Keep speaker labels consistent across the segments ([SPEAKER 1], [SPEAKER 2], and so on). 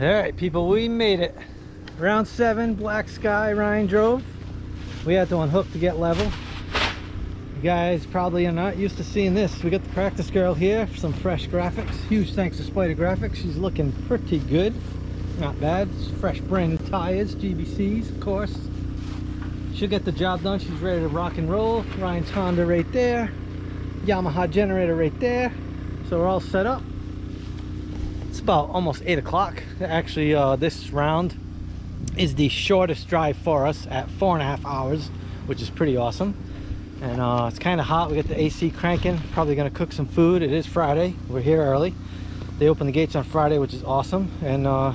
[SPEAKER 1] All right, people, we made it. Round seven, black sky, Ryan drove. We had to unhook to get level. You guys probably are not used to seeing this. We got the practice girl here, some fresh graphics. Huge thanks to Spider Graphics. She's looking pretty good. Not bad. Fresh brand new tires, GBCs, of course. She'll get the job done. She's ready to rock and roll. Ryan's Honda right there. Yamaha generator right there. So we're all set up. About almost 8 o'clock. Actually, uh, this round is the shortest drive for us at four and a half hours, which is pretty awesome. And uh, it's kind of hot. We got the AC cranking. Probably to cook some food. It is Friday. We're here early. They open the gates on Friday, which is awesome. And uh,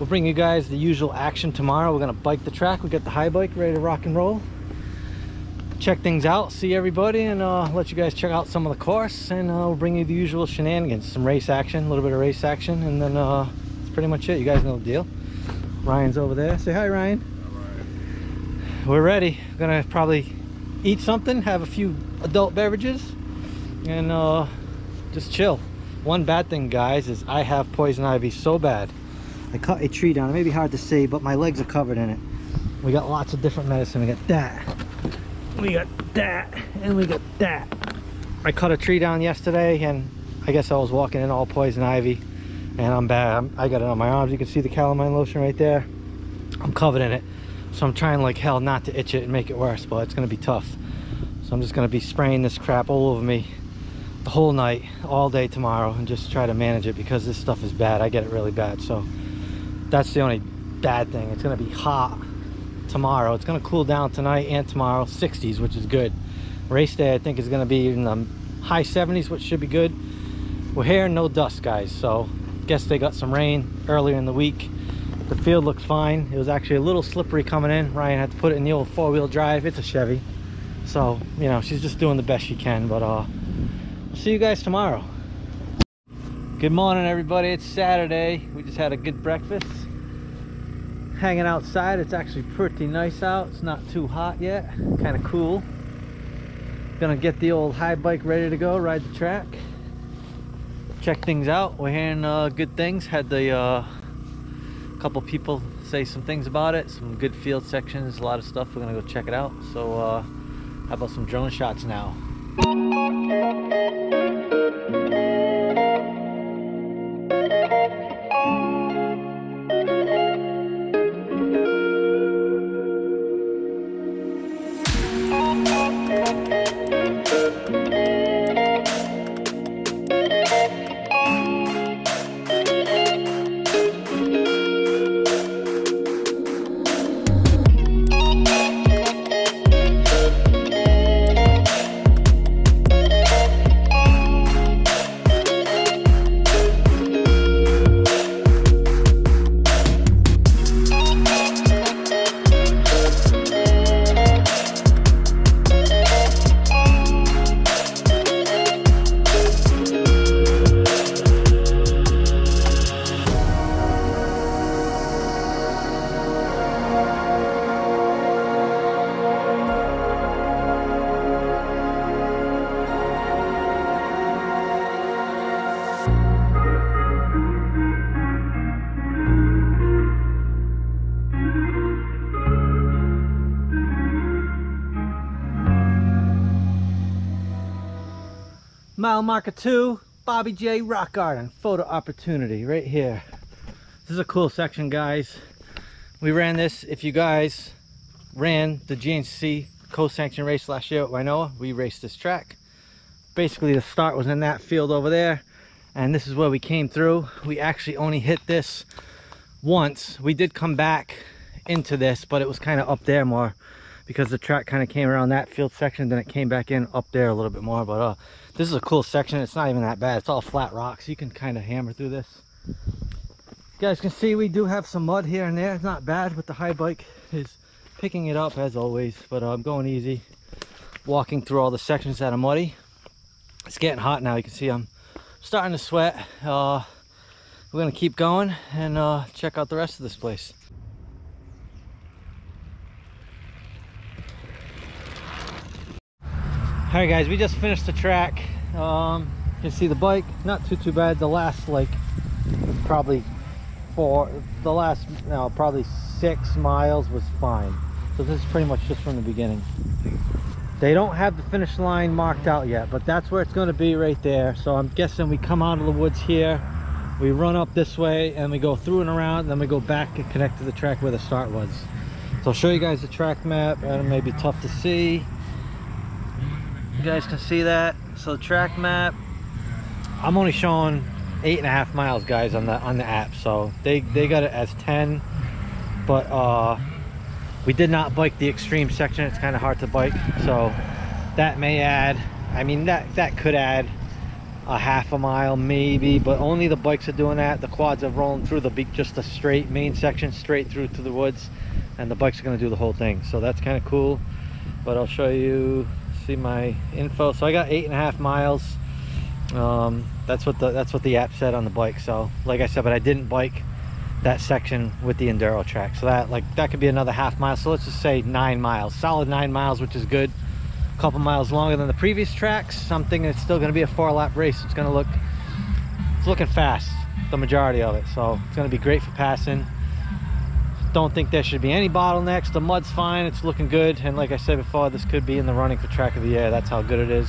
[SPEAKER 1] we'll bring you guys the usual action tomorrow. We're to bike the track. We got the high bike ready to rock and roll. Check things out, see everybody, and uh, let you guys check out some of the course. And uh, we'll bring you the usual shenanigans, some race action, a little bit of race action. And then uh, that's pretty much it. You guys know the deal. Ryan's over there. Say hi, Ryan. We're ready. We're gonna probably eat something, have a few adult beverages, and uh, just chill. One bad thing, guys, is I have poison ivy so bad. I cut a tree down. It may be hard to see, but my legs are covered in it. We got lots of different medicine. We got that. We got that. And we got that. I cut a tree down yesterday, and I guess I was walking in all poison ivy and I'm bad. I'm, i got it on my arms. You can see the calamine lotion right there. I'm covered in it. So I'm trying like hell not to itch it and make it worse, but it's gonna be tough. So I'm just gonna be spraying this crap all over me the whole night, all day tomorrow, and just try to manage it because this stuff is bad. I get it really bad. So that's the only bad thing. It's gonna be hot tomorrow. It's gonna cool down tonight and tomorrow, 60s, which is good. Race day, I think, is gonna be in the high 70s, which should be good. We're here, no dust, guys. So guess they got some rain earlier in the week the field looks fine it was actually a little slippery coming in ryan had to put it in the old four-wheel drive it's a chevy so you know she's just doing the best she can but uh see you guys tomorrow good morning everybody it's saturday we just had a good breakfast hanging outside it's actually pretty nice out it's not too hot yet kind of cool gonna get the old high bike ready to go ride the track check things out. We're hearing uh, good things. Had the uh, couple people say some things about it. Some good field sections, a lot of stuff. We're gonna go check it out. So uh, how about some drone shots now? Mile marker two, Bobby J Rock Garden photo opportunity right here. This is a cool section, guys. We ran this. If you guys ran the GNCC co-sanctioned race last year at Wainoa, we raced this track. Basically, the start was in that field over there, and this is where we came through. We actually only hit this once. We did come back into this, but it was kind of up there more because the track kind of came around that field section, then it came back in up there a little bit more. But uh, this is a cool section. It's not even that bad. It's all flat rocks. You can kind of hammer through this. You guys can see we do have some mud here and there. It's not bad, but the high bike is picking it up as always. But uh, I'm going easy, walking through all the sections that are muddy. It's getting hot now. You can see I'm starting to sweat. Uh, we're gonna keep going and uh, check out the rest of this place. All right guys we just finished the track um you see the bike not too too bad the last like probably four, the last, no, probably six miles was fine. So this is pretty much just from the beginning. They don't have the finish line marked out yet, but that's where it's going to be right there. So I'm guessing we come out of the woods here, we run up this way, and we go through and around, and then we go back and connect to the track where the start was. So I'll show you guys the track map, and it may be tough to see. Guys can see that. So track map, I'm only showing eight and a half miles, guys, on the on the app. So they they got it as 10, but uh we did not bike the extreme section. It's kind of hard to bike. So that may add i mean that that could add a half a mile maybe. But only the bikes are doing that. The quads are rolling through the beat just a straight main section straight through to the woods. And the bikes are going to do the whole thing. So that's kind of cool. But i'll show you see my info. So i got eight and a half miles. Um, that's what the that's what the app said on the bike. So like i said but i didn't bike that section with the enduro track. So that like that could be another half mile. So let's just say nine miles solid nine miles which is good. A couple miles longer than the previous tracks. Something that's still going to be a four lap race. It's going to look it's looking fast the majority of it. So it's going to be great for passing don't think there should be any bottlenecks. The mud's fine it's looking good and like i said before this could be in the running for track of the year. That's how good it is.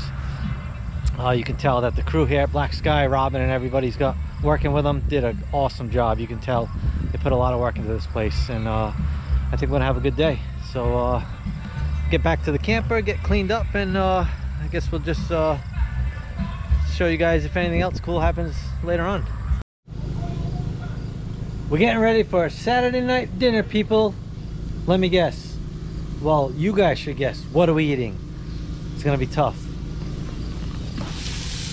[SPEAKER 1] Uh, you can tell that the crew here at black sky robin and everybody's got working with them did an awesome job. You can tell they put a lot of work into this place and uh, I think we're gonna have a good day. So uh, get back to the camper get cleaned up and uh, I guess we'll just uh, show you guys if anything else cool happens later on we're getting ready for a Saturday night dinner people. Let me guess. Well you guys should guess. What are we eating? It's gonna be tough.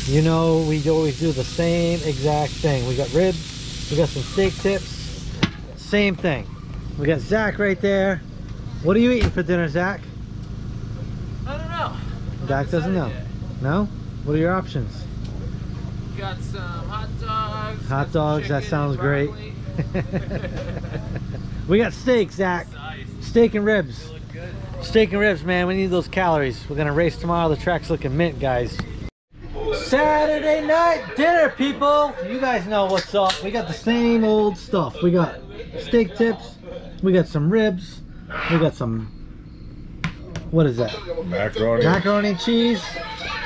[SPEAKER 1] You know we always do the same exact thing. We got ribs we got some steak tips same thing. We got zach right there. What are you eating for dinner zach?
[SPEAKER 2] I don't know.
[SPEAKER 1] zach doesn't know.
[SPEAKER 2] Yet.
[SPEAKER 1] no? What are your options?
[SPEAKER 2] Got some hot dogs.
[SPEAKER 1] hot dogs that
[SPEAKER 2] chicken,
[SPEAKER 1] sounds great.
[SPEAKER 2] broccoli.
[SPEAKER 1] we got steak zach.
[SPEAKER 2] Nice.
[SPEAKER 1] steak and ribs.
[SPEAKER 2] They look good.
[SPEAKER 1] steak and ribs man. We need those calories. We're gonna race tomorrow. The track's looking mint guys. Saturday night dinner people. You guys know what's up. We got the same old stuff. We got steak tips. We got some ribs. We got some what is that?
[SPEAKER 3] Macaroni.
[SPEAKER 1] macaroni and cheese.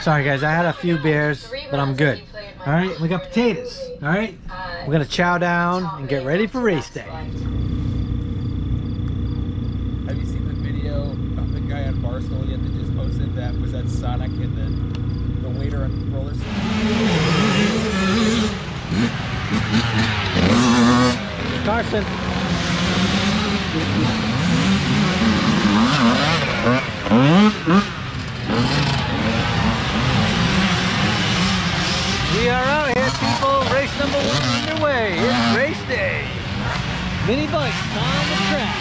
[SPEAKER 1] Sorry guys. I had a few beers but i'm good all right we got potatoes. All right we're gonna chow down and get ready for race day.
[SPEAKER 2] Have you seen the video of the guy on Barstool? Yet that just posted that was that Sonic and the the waiter on roller
[SPEAKER 1] carson. We are out here, people. Race number one underway. It's race day. Mini bikes on the track.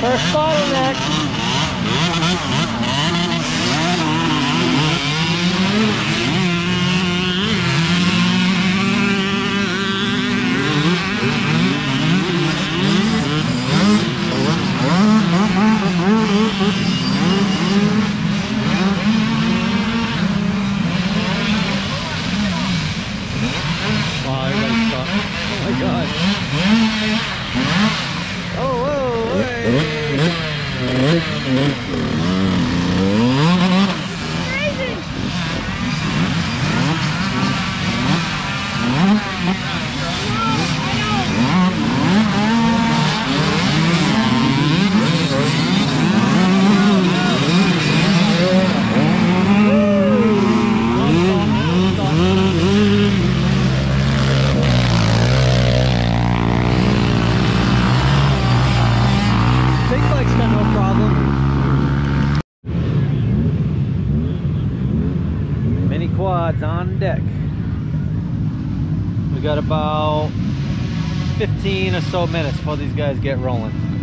[SPEAKER 1] First bottleneck. Wow, everybody stop. Oh my god. Oh, whoa, hey. Big bike's got no problem. Quads on deck. We got about 15 or so minutes before these guys get rolling.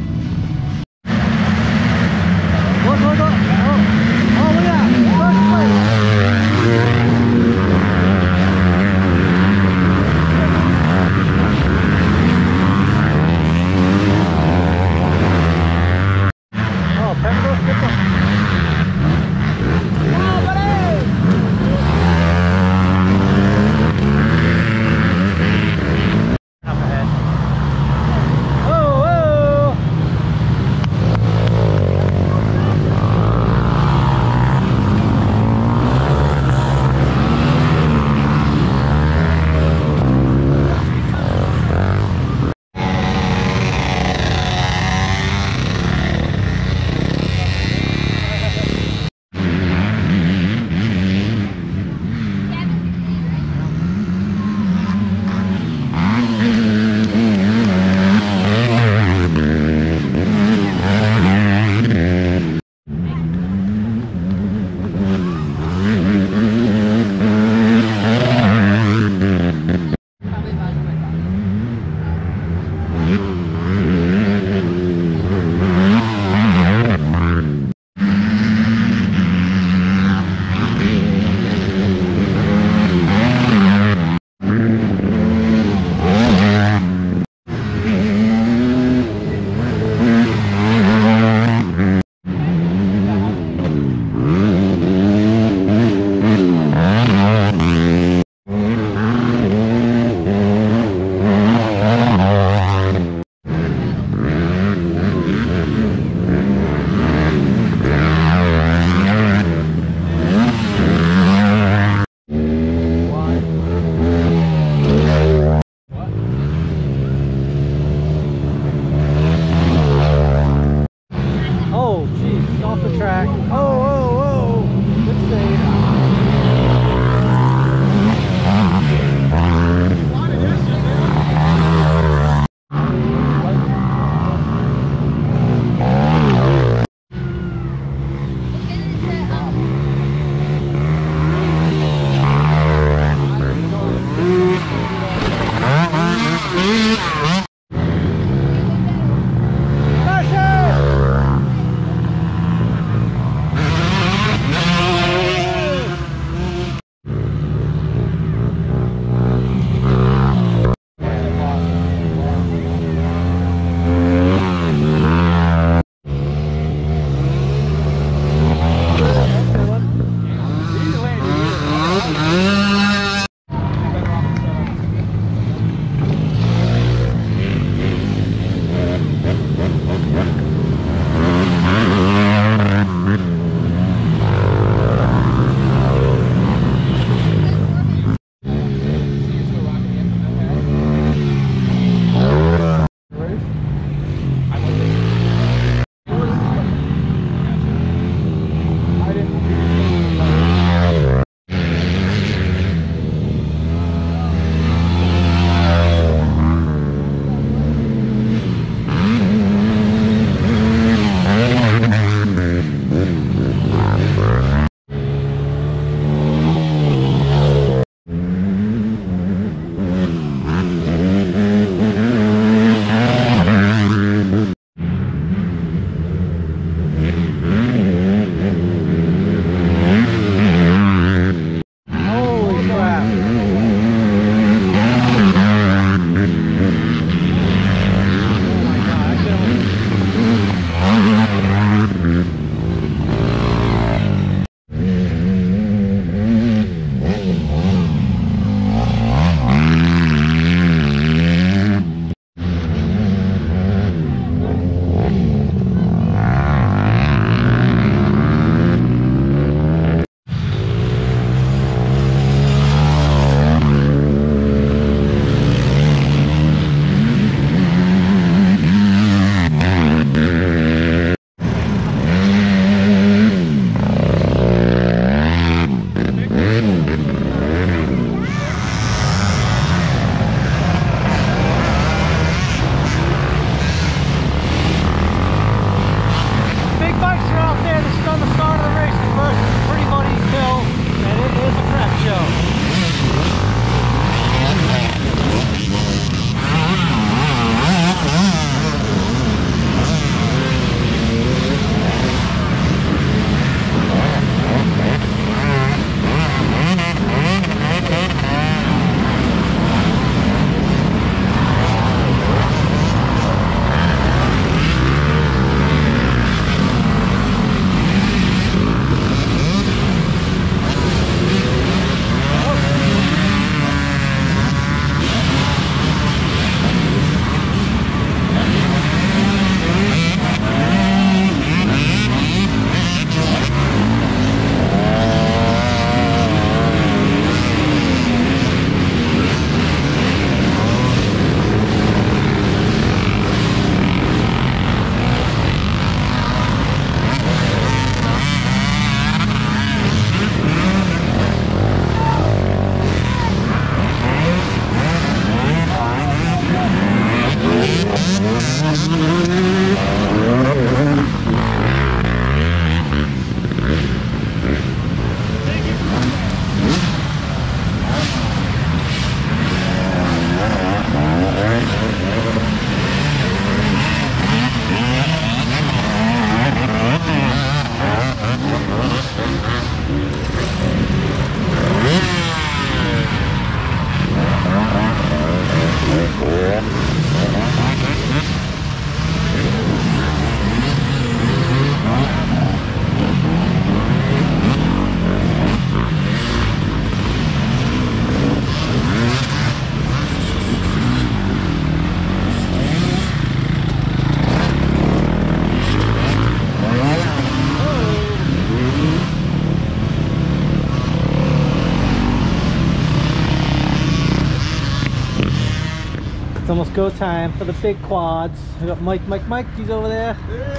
[SPEAKER 1] Go time for the big quads. We got Mike, Mike, Mike, he's over there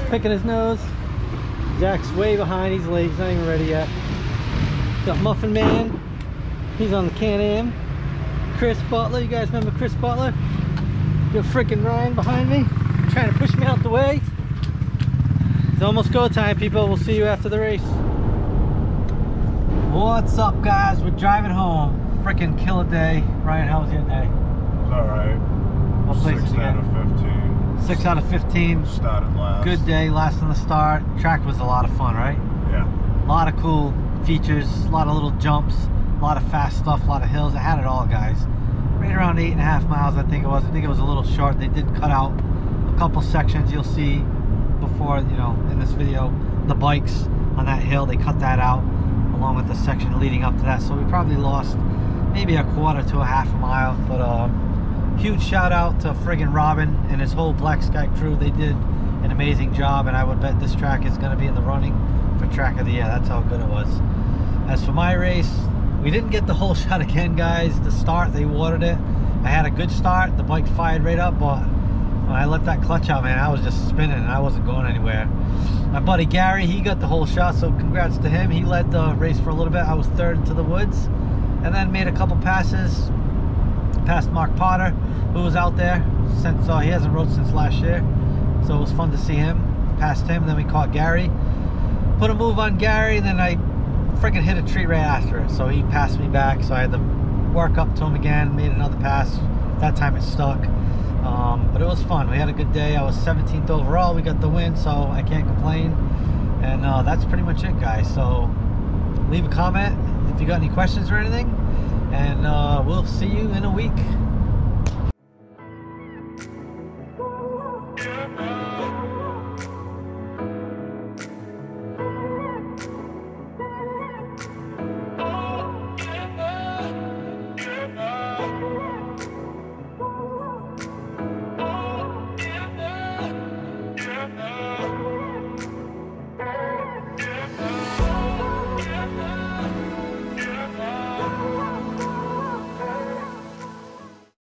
[SPEAKER 1] picking his nose. Jack's way behind, he's late, he's not even ready yet. Got Muffin Man, he's on the Can-Am. Chris Butler, you guys remember Chris Butler? Got freaking Ryan behind me, trying to push me out the way. It's almost go time, people. We'll see you after the race. What's up, guys? We're driving home. Freaking killer day. Ryan, how was your day?
[SPEAKER 3] It's alright.
[SPEAKER 1] What place
[SPEAKER 3] Six out of 15.
[SPEAKER 1] Six out of 15.
[SPEAKER 3] Started last.
[SPEAKER 1] Good day, last in the start. Track was a lot of fun, right?
[SPEAKER 3] Yeah.
[SPEAKER 1] A lot of cool features, a lot of little jumps, a lot of fast stuff, a lot of hills. It had it all, guys. Right around eight and a half miles, I think it was. I think it was a little short. They did cut out a couple sections you'll see before, you know, in this video. The bikes on that hill, they cut that out along with the section leading up to that. So we probably lost maybe a quarter to a half a mile. But um, huge shout out to friggin' Robin and his whole Black Sky crew. They did an amazing job, and I would bet this track is going to be in the running for track of the year. That's how good it was. As for my race, we didn't get the whole shot again, guys. The start, they watered it. I had a good start. The bike fired right up, but when I let that clutch out, man, I was just spinning and I wasn't going anywhere. My buddy Gary, he got the whole shot, so congrats to him. He led the race for a little bit. I was third into the woods, and then made a couple passes past Mark Potter, who was out there since uh, he hasn't rode since last year. So it was fun to see him. Past him, then we caught Gary. Put a move on Gary, and then I freaking hit a tree right after it. So he passed me back. So I had to work up to him again, made another pass. That time it stuck. Um, but it was fun. We had a good day. I was 17th overall. We got the win, so I can't complain. And uh, that's pretty much it, guys. So leave a comment if you got any questions or anything. And uh, we'll see you in a week.